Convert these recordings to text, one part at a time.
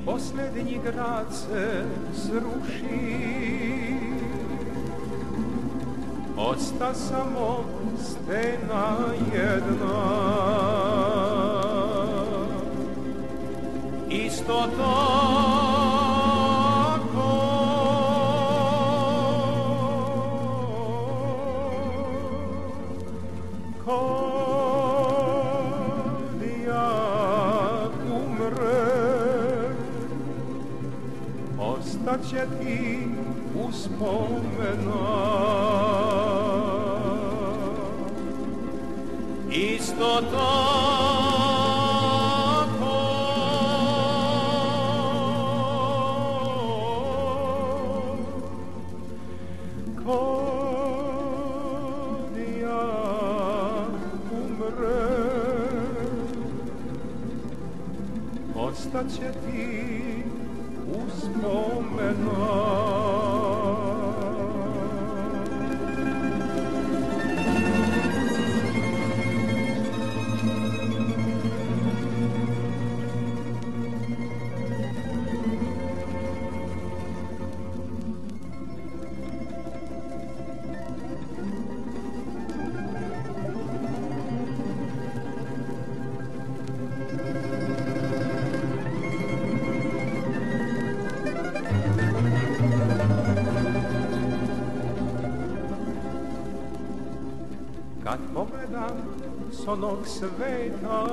I posljednji grad se sruši Osta samo stena jedna Isto tako Ostaće ti uspomena. Isto tako Kad ja umrem Ostaće ti uspomena Kad pogledam s onog sveta.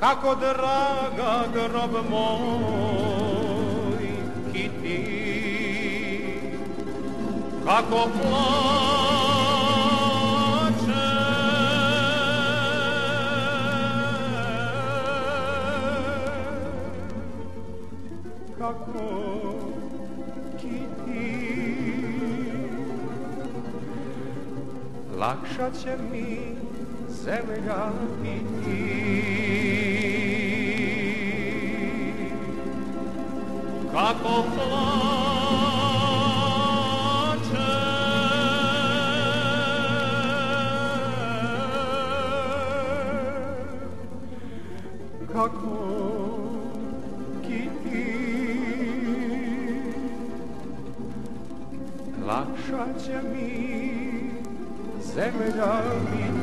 Kako draga grob moj kiti Kako plače. Kako kiti lakša će mi zemlja. Kako plače kako kiti lakša će mi zemlja biti.